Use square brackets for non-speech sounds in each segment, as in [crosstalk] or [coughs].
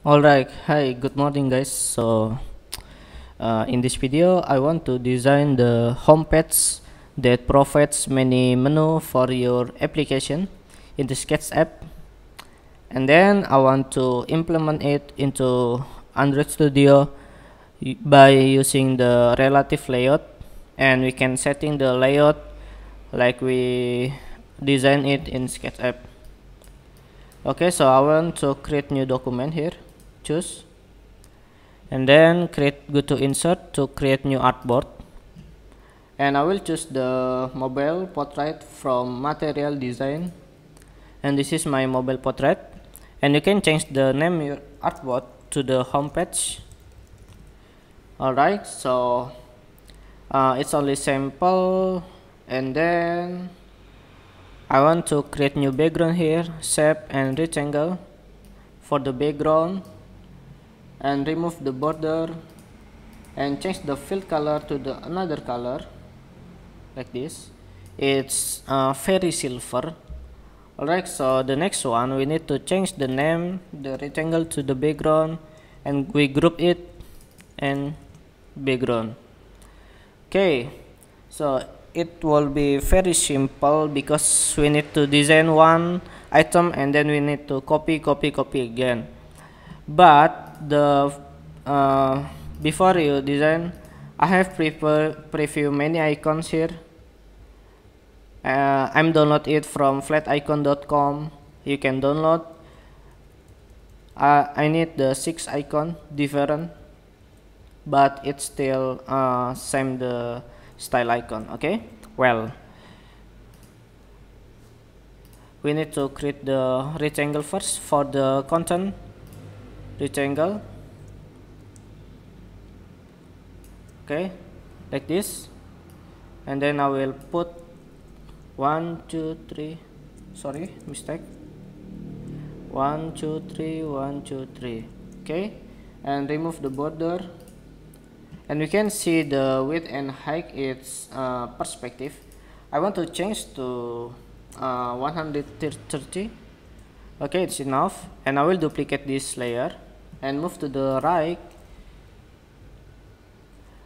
Alright, hi, good morning guys. So, uh, in this video, I want to design the home page that provides many menu for your application in the Sketch app. And then I want to implement it into Android Studio by using the relative layout and we can setting the layout like we design it in Sketch app. Okay, so I want to create new document here choose and then create go to insert to create new artboard. And I will choose the mobile portrait from material design. And this is my mobile portrait. And you can change the name your artboard to the home page. Alright so uh, it's only sample and then I want to create new background here shape and rectangle for the background and remove the border and change the fill color to the another color like this. It's uh, very silver. Alright so the next one we need to change the name the rectangle to the background and we group it and background. Okay so it will be very simple because we need to design one item and then we need to copy copy copy again. But the uh, before you design I have prepare preview many icons here. Uh, I'm download it from flaticon.com you can download. Uh, I need the six icon different but it's still uh, same the style icon okay? Well we need to create the rectangle first for the content rectangle okay like this. And then I will put one two three. Sorry mistake. One two three one two three. Okay and remove the border. And we can see the width and height its uh, perspective. I want to change to uh, 130 okay it's enough. And I will duplicate this layer and move to the right.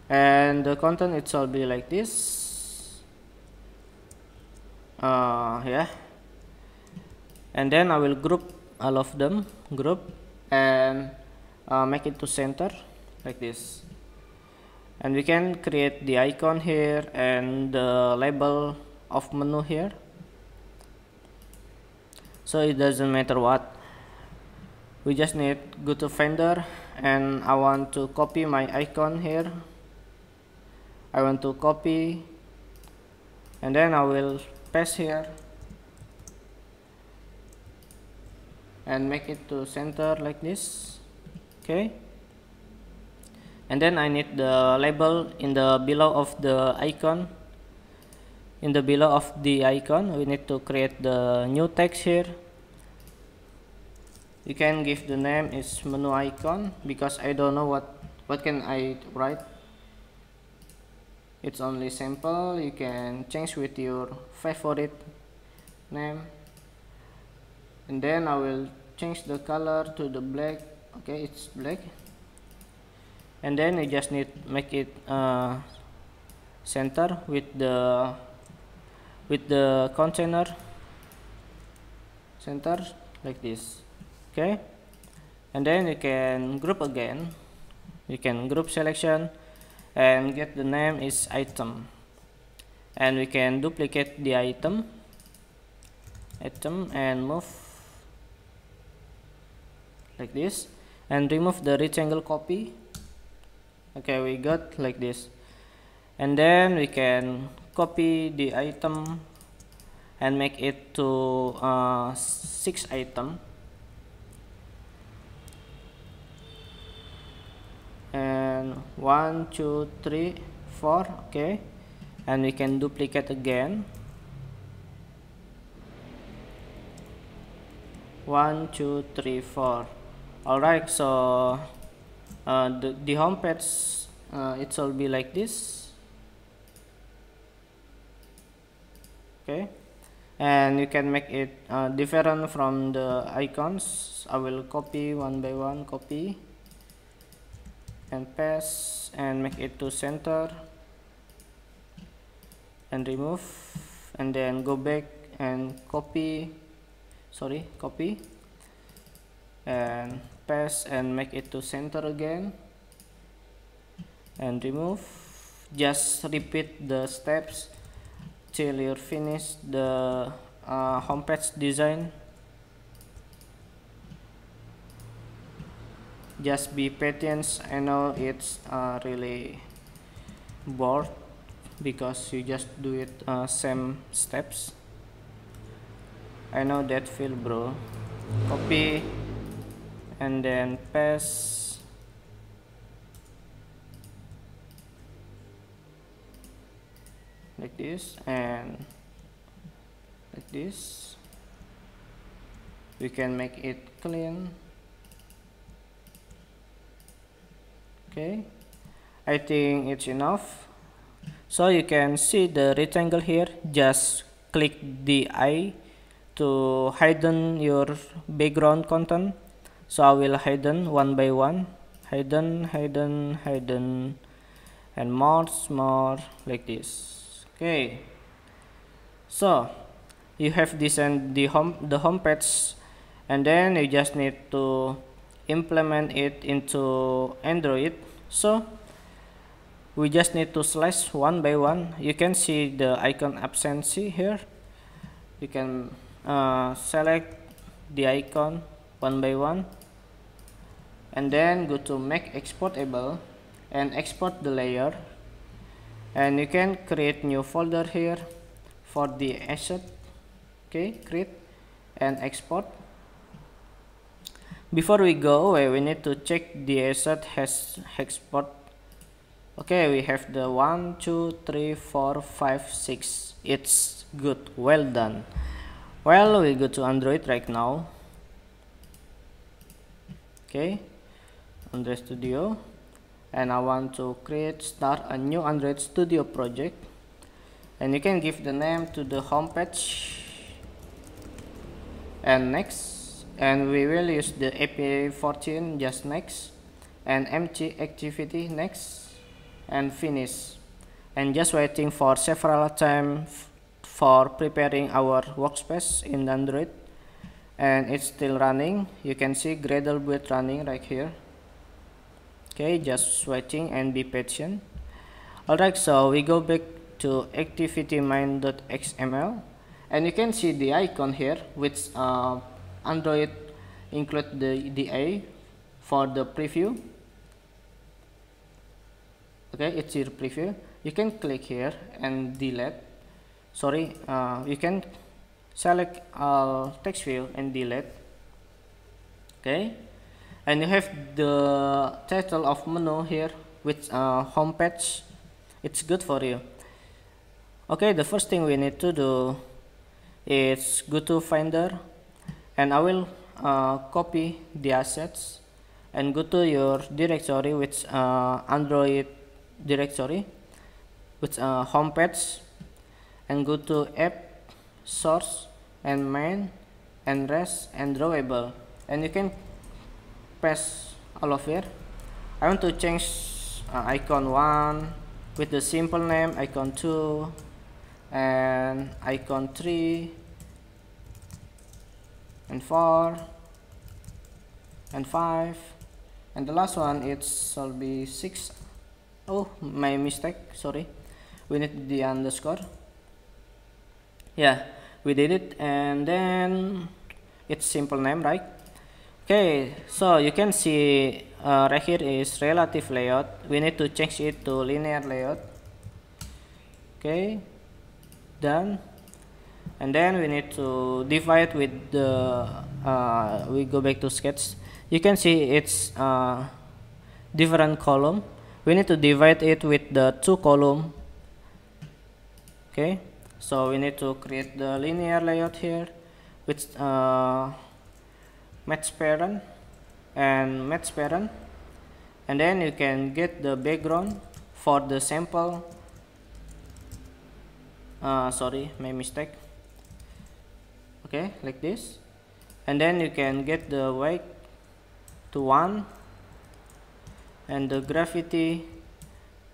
And the content it shall be like this. Uh, yeah. And then I will group all of them group and uh, make it to center like this. And we can create the icon here and the label of menu here. So it doesn't matter what we just need go to Finder and I want to copy my icon here. I want to copy and then I will paste here and make it to center like this okay? And then I need the label in the below of the icon. In the below of the icon we need to create the new text here you can give the name is menu icon because I don't know what what can I write. It's only simple you can change with your favorite name. And then I will change the color to the black okay it's black. And then you just need make it uh, center with the with the container. Center like this okay? And then you can group again. You can group selection and get the name is item. And we can duplicate the item. Item and move like this. And remove the rectangle copy. Okay we got like this. And then we can copy the item and make it to uh, six item and one two three four okay. And we can duplicate again. One two three four. Alright so uh, the, the home page uh, it will be like this. Okay. And you can make it uh, different from the icons. I will copy one by one copy and paste and make it to center and remove and then go back and copy sorry copy and paste and make it to center again and remove. Just repeat the steps till you finish the uh, homepage design just be patient I know it's uh, really bored because you just do it uh, same steps. I know that feel bro. Copy and then paste like this and like this. We can make it clean okay. I think it's enough. So you can see the rectangle here. Just click the eye to hidden your background content. So I will hidden one by one. Hidden hidden hidden and more more like this. Okay. So you have this and the home the home page. And then you just need to implement it into Android. So we just need to slash one by one. You can see the icon absence here. You can uh, select the icon one by one. And then go to make exportable and export the layer. And you can create new folder here for the asset. Okay create and export before we go away we need to check the asset has export okay we have the one two three four five six. It's good. Well done. Well we go to android right now. Okay. Android studio. And i want to create start a new android studio project. And you can give the name to the homepage and next and we will use the API 14 just next and empty activity next and finish. And just waiting for several time for preparing our workspace in Android. And it's still running. You can see Gradle build running right here. Okay just waiting and be patient. Alright so we go back to activity main.xml and you can see the icon here which uh, Android include the DA for the preview. Okay it's your preview. You can click here and delete. Sorry uh, you can select uh, text view and delete. Okay and you have the title of menu here with uh, home page. It's good for you. Okay the first thing we need to do is go to finder and I will uh, copy the assets and go to your directory which uh, Android directory which uh, home page and go to app source and main and res and drawable. And you can paste all of it. I want to change uh, icon 1 with the simple name icon 2 and icon 3 and 4 and 5 and the last one it shall be 6 oh my mistake. Sorry. We need the underscore. Yeah we did it. And then it's simple name right? Okay so you can see uh, right here is relative layout. We need to change it to linear layout. Okay done and then we need to divide it with the uh, we go back to sketch. You can see it's uh, different column. We need to divide it with the two column. Okay? So we need to create the linear layout here with uh, match parent and match parent and then you can get the background for the sample. Uh, sorry my mistake okay like this. And then you can get the weight to 1 and the gravity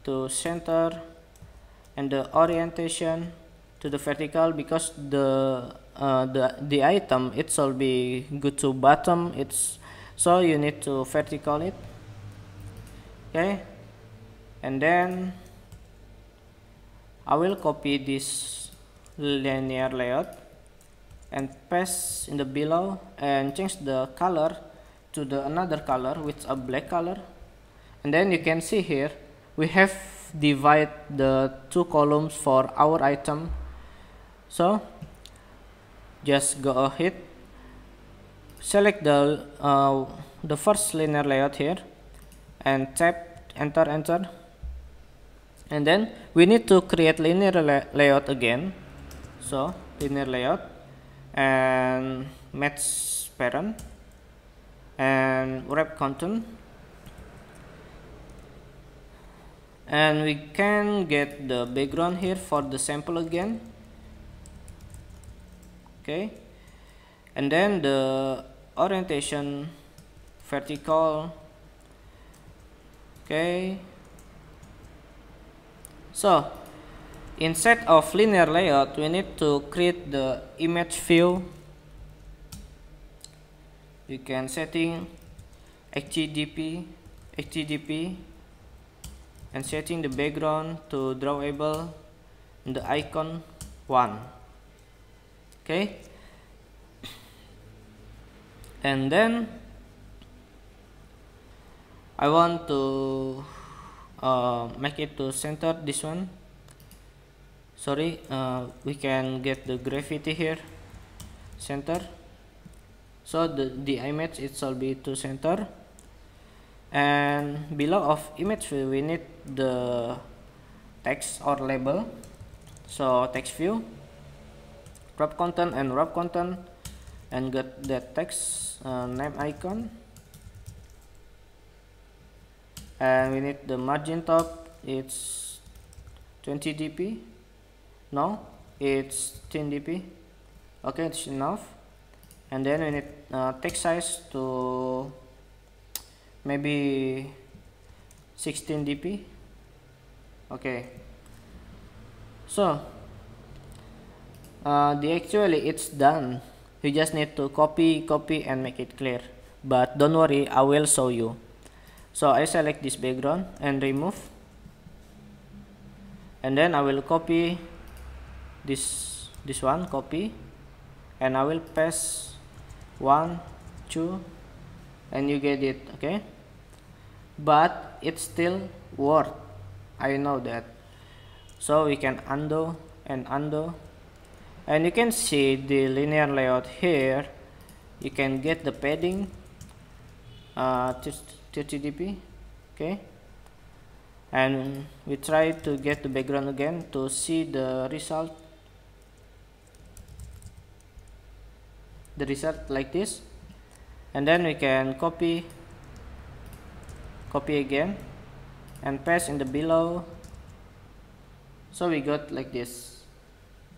to center. And the orientation to the vertical because the uh, the the item it shall be good to bottom. It's so you need to vertical it. Okay. And then I will copy this linear layout and paste in the below and change the color to the another color with a black color. And then you can see here we have divide the two columns for our item. So just go ahead select the uh, the first linear layout here and tap enter enter. And then we need to create linear la layout again. So linear layout and match parent and wrap content and we can get the background here for the sample again. Okay. And then the orientation vertical. Okay. So instead of linear layout we need to create the image view you can setting HTDP HTDP and setting the background to drawable the icon 1 okay? [coughs] And then I want to uh, make it to center this one sorry uh, we can get the gravity here. Center. So the, the image it shall be to center. And below of image view we need the text or label. So text view. Wrap content and wrap content. And get that text uh, name icon. And we need the margin top. It's 20 dp no? It's 10 dp okay it's enough. And then we need uh, text size to maybe 16 dp okay. So uh, the actually it's done. You just need to copy copy and make it clear. But don't worry I will show you. So I select this background and remove. And then I will copy this this one copy. And I will paste one two and you get it okay? But it's still worth I know that. So we can undo and undo. And you can see the linear layout here. You can get the padding uh, 30 dp okay? And we try to get the background again to see the result the result like this. And then we can copy copy again and paste in the below. So we got like this.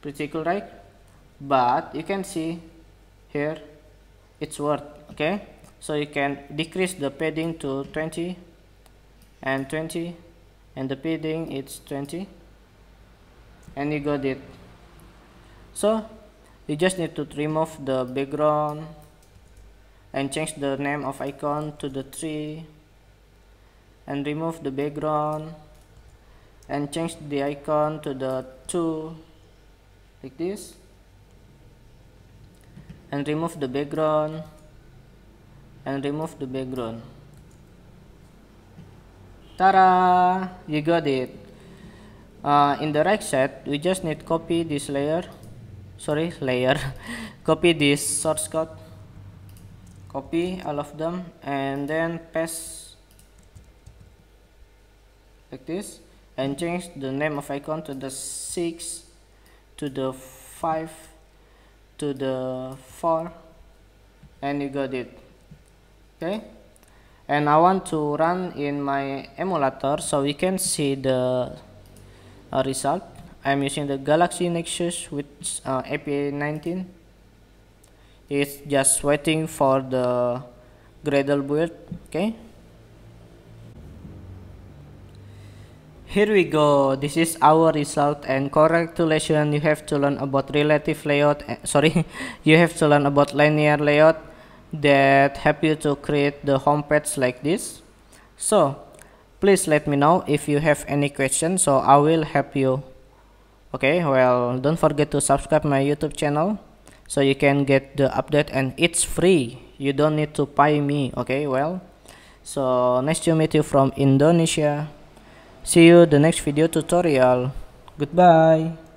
Pretty cool right? But you can see here it's worth okay? So you can decrease the padding to 20 and 20 and the padding it's 20 and you got it. So you just need to remove the background and change the name of icon to the tree and remove the background and change the icon to the 2 like this and remove the background and remove the background. Ta you got it. Uh, in the right side we just need copy this layer sorry layer. Copy this source code. Copy all of them and then paste like this and change the name of icon to the 6 to the 5 to the 4 and you got it. Okay? And I want to run in my emulator so we can see the uh, result I'm using the Galaxy Nexus with uh, API 19 it's just waiting for the Gradle build okay? Here we go. This is our result and congratulations you have to learn about relative layout uh, sorry [laughs] you have to learn about linear layout that help you to create the home page like this. So please let me know if you have any questions so i will help you okay well don't forget to subscribe my youtube channel so you can get the update and it's free. You don't need to pay me okay well so nice to meet you from indonesia. See you the next video tutorial. Goodbye